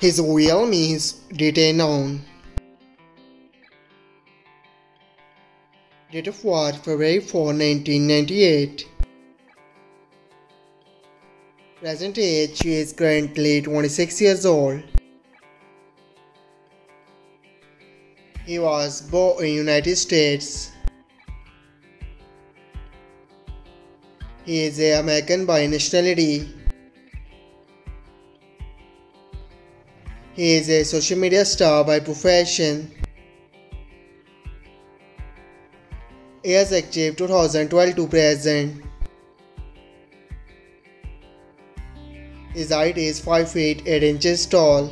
His real name is known. Date of birth February 4, 1998. Present age she is currently 26 years old. He was born in United States. He is a American by nationality. He is a social media star by profession. Years active 2012 to present. His height is 5 feet 8 inches tall.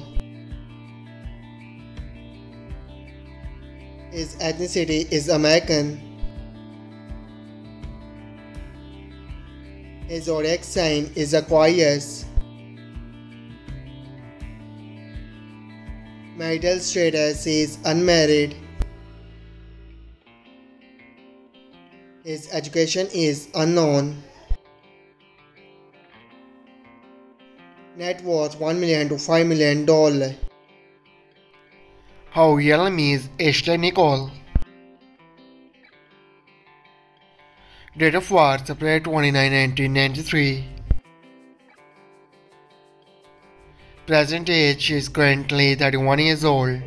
His ethnicity is American. His zodiac sign is Aquarius. Marital status is unmarried. His education is unknown. Net worth 1 million to 5 million dollar. How real is Ashley Nicole. Date of birth April 29, 1993. Present age she is currently 31 years old.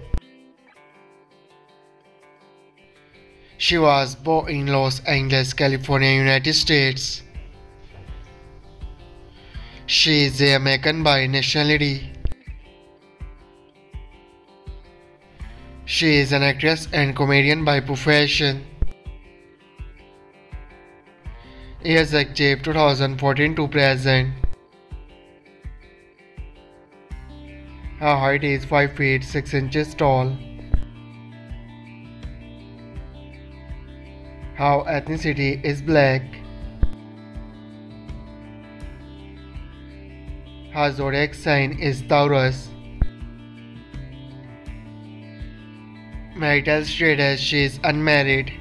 She was born in Los Angeles, California, United States. She is American by nationality. She is an actress and comedian by profession. Years active 2014 to present. Her height is 5 feet 6 inches tall. Her ethnicity is black. Her zodiac sign is Taurus. Marital status she is unmarried.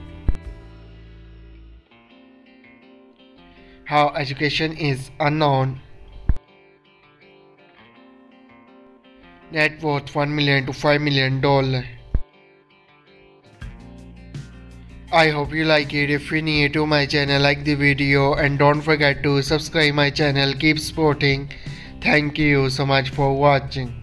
Her education is unknown. Net worth 1 million to 5 million dollar. I hope you like it. If you're new to my channel, like the video and don't forget to subscribe my channel. Keep supporting. Thank you so much for watching.